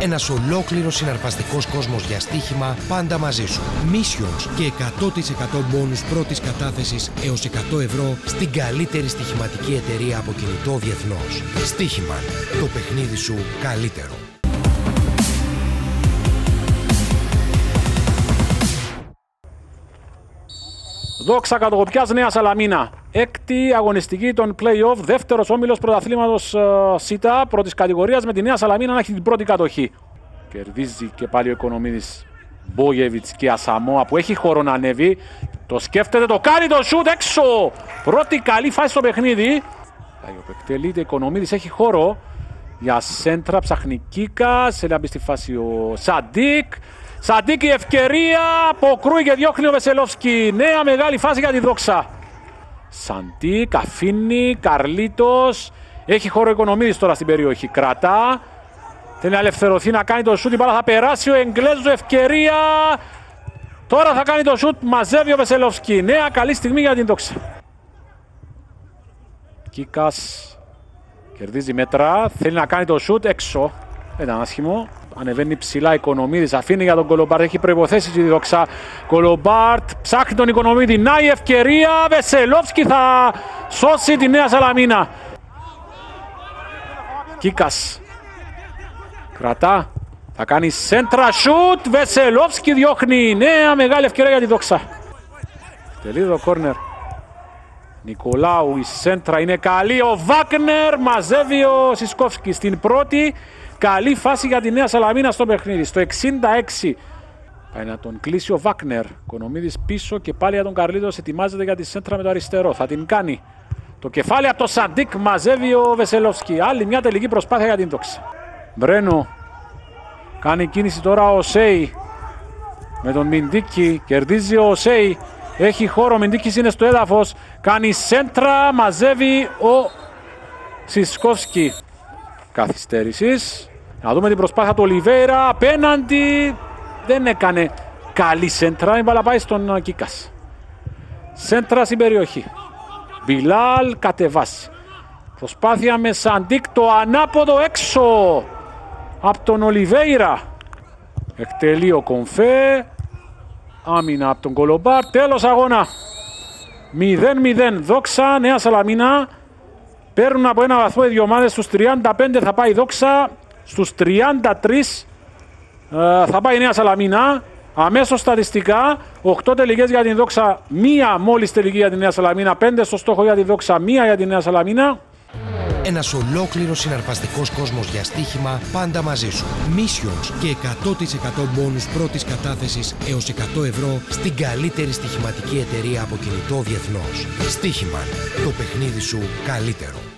Ένας ολόκληρος συναρπαστικός κόσμος για στοίχημα πάντα μαζί σου. Missions και 100% μπόνους πρώτης κατάθεσης έως 100 ευρώ στην καλύτερη στοιχηματική εταιρεία από κινητό διεθνώς. Στοίχημαν. Το παιχνίδι σου καλύτερο. Δόξα κατοκοπιά Νέας Σαλαμίνα. Έκτη αγωνιστική των playoff, δεύτερος όμιλος πρωταθλήματος uh, ΣΥΤΑ πρώτης κατηγορίας με τη Νέα Σαλαμίνα να έχει την πρώτη κατοχή. Κερδίζει και πάλι ο Οικονομίδης Μπόγεβιτς και Ασαμόα που έχει χώρο να ανέβει. Το σκέφτεται, το κάνει το σουτ έξω. Πρώτη καλή φάση στο παιχνίδι. Εκτελείται, Οικονομίδης έχει χώρο για σέντρα, ψάχνει Κίκα. Σε στη φάση ο Σαντίκ. Σαντίκ η ευκαιρία, αποκρούει και διώχνει ο Βεσελόφσκι. Νέα μεγάλη φάση για τη Δόξα. Σαντίκ, αφήνει, Καρλίτος. Έχει χώρο οικονομίδης τώρα στην περιοχή. Κρατά. Θέλει να ελευθερωθεί να κάνει το σούτ. Η μπάλα θα περάσει ο Εγγλέζος. Ευκαιρία. Τώρα θα κάνει το σούτ. Μαζεύει ο Βεσελόφσκι. Νέα καλή στιγμή για την δόξα. Κίκας κερδίζει μέτρα. Θέλει να κάνει το σούτ έξω. Δεν ήταν άσχημο. Ανεβαίνει ψηλά Οικονομίδης, αφήνει για τον Κολομπάρτ, έχει προϋποθέσεις τη δόξα. Κολομπάρτ ψάχνει τον Οικονομίδη, να η ευκαιρία, Βεσελόφσκι θα σώσει τη Νέα Σαλαμίνα. Κίκας, κρατά, θα κάνει σέντρα σούτ, Βεσελόφσκι διώχνει, νέα μεγάλη ευκαιρία για τη δόξα. Τελείδο κόρνερ. Νικολάου η σέντρα είναι καλή, ο Βάκνερ μαζεύει ο Σισκόφσκι στην πρώτη. Καλή φάση για τη Νέα Σαλαμίνα στο παιχνίδι. Στο 66 πάει να τον κλείσει ο Βάκνερ. Κονομίδης πίσω και πάλι για τον Καρλίδος ετοιμάζεται για τη σέντρα με το αριστερό. Θα την κάνει. Το κεφάλι από το Σαντίκ μαζεύει ο Βεσελόφσκι. Άλλη μια τελική προσπάθεια για την δόξη. Μπρένο κάνει κίνηση τώρα ο Σέι με τον Μιντίκη. Κερδίζει ο Σέι. Έχει χώρο, ο Μιντίκης είναι στο έδαφος. Κάνει σέντρα, μαζεύει ο Σισκόφσκι καθυστέρησης. Να δούμε την προσπάθεια του Ολιβέρα απέναντι. Δεν έκανε καλή σέντρα. Η μπάλα πάει στον Κίκας. Σέντρα στην περιοχή. Μπιλάλ κατεβάσει. Προσπάθεια με Σαντίκ το ανάποδο έξω από τον Ολιβέηρα. Εκτελεί ο Κομφέ. Άμυνα από τον Κολομπάρ. Τέλος αγώνα. 0-0. Δόξα Νέα Σαλαμίνα. Παίρνουν από ένα βαθμό οι δύο ομάδες. Στους 35 θα πάει η Δόξα. Στους 33 ε, θα πάει η Νέα Σαλαμίνα. Αμέσως στατιστικά, 8 τελικές για την Δόξα, μία μόλις τελική για την Νέα Σαλαμίνα, 5 στο στόχο για την Δόξα, μία για την Νέα Σαλαμίνα. Ένας ολόκληρος συναρπαστικός κόσμος για στοίχημα πάντα μαζί σου. Missions και 100% μπόνους πρώτης κατάθεσης έως 100 ευρώ στην καλύτερη στοιχηματική εταιρεία από κινητό διεθνώς. Στοίχημα. Το παιχνίδι σου καλύτερο.